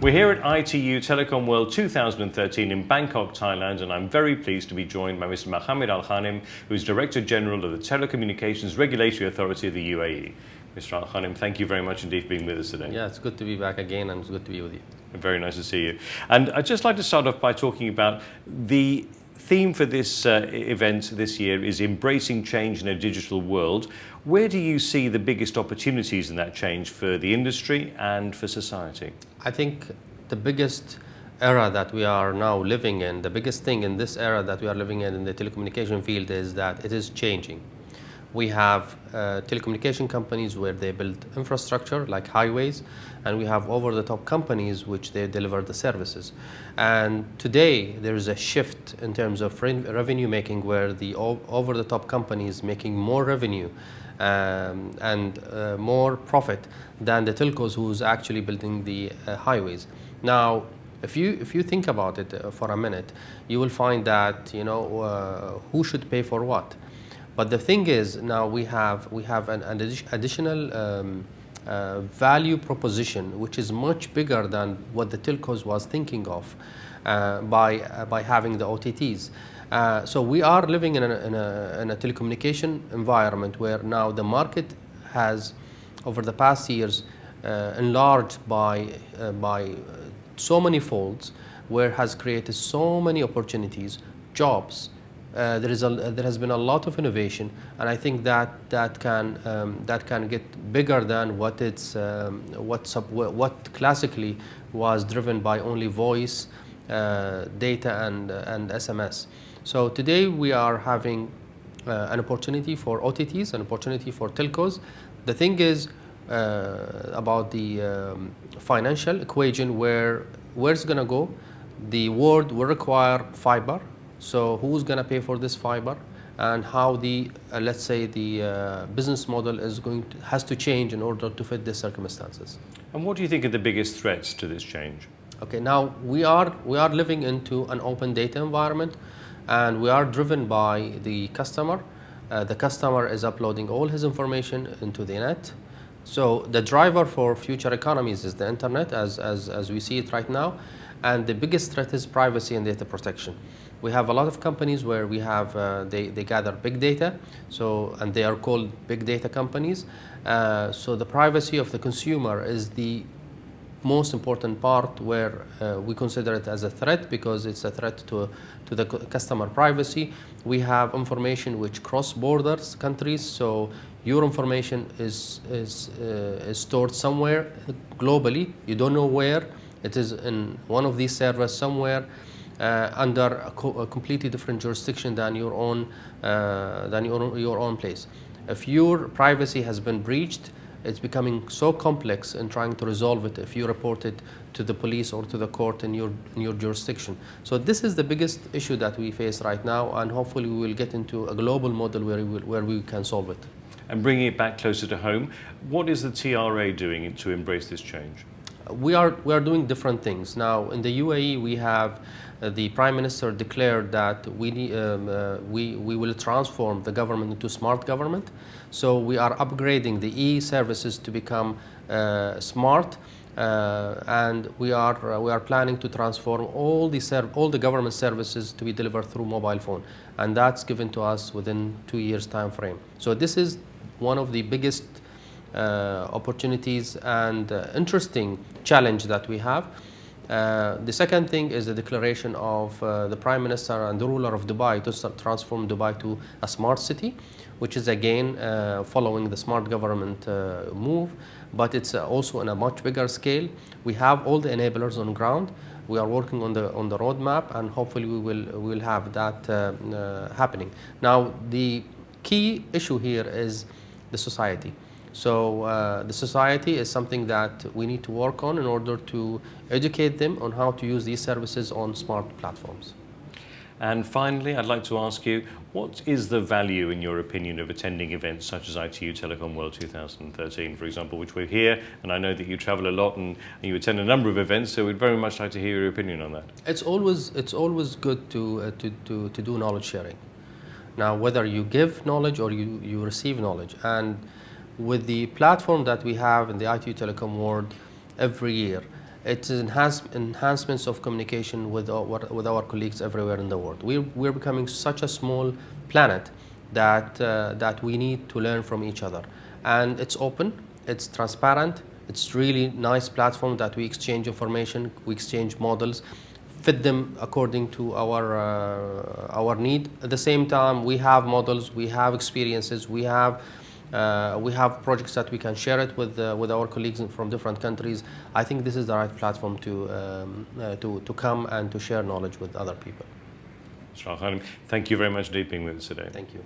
We're here at ITU Telecom World 2013 in Bangkok, Thailand, and I'm very pleased to be joined by Mr. Mohamed Al Ghanim, who is Director General of the Telecommunications Regulatory Authority of the UAE. Mr. Al Khanim, thank you very much indeed for being with us today. Yeah, it's good to be back again and it's good to be with you. Very nice to see you. And I'd just like to start off by talking about the theme for this uh, event this year is embracing change in a digital world. Where do you see the biggest opportunities in that change for the industry and for society? I think the biggest era that we are now living in, the biggest thing in this era that we are living in in the telecommunication field is that it is changing. We have uh, telecommunication companies where they build infrastructure like highways, and we have over-the-top companies which they deliver the services. And today there is a shift in terms of revenue making where the over-the-top companies making more revenue um, and uh, more profit than the telcos who's actually building the uh, highways. Now, if you if you think about it uh, for a minute, you will find that you know uh, who should pay for what. But the thing is, now we have we have an, an additional um, uh, value proposition which is much bigger than what the telcos was thinking of uh, by uh, by having the OTTs. Uh, so we are living in a, in, a, in a telecommunication environment where now the market has, over the past years, uh, enlarged by by so many folds, where has created so many opportunities, jobs, uh, there is a, there has been a lot of innovation, and I think that that can um, that can get bigger than what it's um, what what classically was driven by only voice, uh, data, and uh, and SMS. So today we are having uh, an opportunity for OTTs, an opportunity for telcos. The thing is uh, about the um, financial equation where where it's going to go. The world will require fiber so who's going to pay for this fiber and how the, uh, let's say, the uh, business model is going to, has to change in order to fit the circumstances. And what do you think are the biggest threats to this change? Okay, now we are, we are living into an open data environment and we are driven by the customer. Uh, the customer is uploading all his information into the net. So the driver for future economies is the internet as, as, as we see it right now. And the biggest threat is privacy and data protection. We have a lot of companies where we have, uh, they, they gather big data, so, and they are called big data companies. Uh, so the privacy of the consumer is the most important part where uh, we consider it as a threat because it's a threat to, to the customer privacy. We have information which cross borders countries, so your information is, is, uh, is stored somewhere globally. You don't know where. It is in one of these servers somewhere uh, under a, co a, completely different jurisdiction than your own uh, than your, your own place. If your privacy has been breached, it's becoming so complex in trying to resolve it if you report it to the police or to the court in your, in your jurisdiction. So this is the biggest issue that we face right now and hopefully we will get into a global model where we, will, where we can solve it. And bringing it back closer to home, what is the TRA doing to embrace this change? We are, we are doing different things. Now in the UAE we have uh, the Prime Minister declared that we, um, uh, we, we will transform the government into smart government. So we are upgrading the e-services to become uh, smart. Uh, and we are uh, we are planning to transform all the all the government services to be delivered through mobile phone, and that's given to us within two years time frame. So this is one of the biggest uh, opportunities and interesting challenge that we have. Uh, the second thing is the declaration of uh, the Prime Minister and the ruler of Dubai to transform Dubai to a smart city, which is again uh, following the smart government uh, move, but it's uh, also on a much bigger scale. We have all the enablers on ground. We are working on the on the roadmap, and hopefully we will we will have that happening. Now, the key issue here is the society. So uh, the society is something that we need to work on in order to educate them on how to use these services on smart platforms. And finally, I'd like to ask you, what is the value, in your opinion, of attending events such as ITU Telecom World 2013, for example, which we're here, and I know that you travel a lot and, you attend a number of events, so we'd very much like to hear your opinion on that. It's always, it's always good to, uh, to, to, to do knowledge sharing. Now, whether you give knowledge or you, you receive knowledge, and with the platform that we have in the ITU Telecom world every year, It's enhance, enhancements of communication with our, with our colleagues everywhere in the world. We're, we're becoming such a small planet that, uh, that we need to learn from each other. And it's open, it's transparent, it's really nice platform that we exchange information, we exchange models, fit them according to our, uh, our need. At the same time, we have models, we have experiences, we have uh, we have projects that we can share it with, uh, with our colleagues from different countries. I think this is the right platform to, um, uh, to, to come and to share knowledge with other people. Thank you very much for being with us today. Thank you.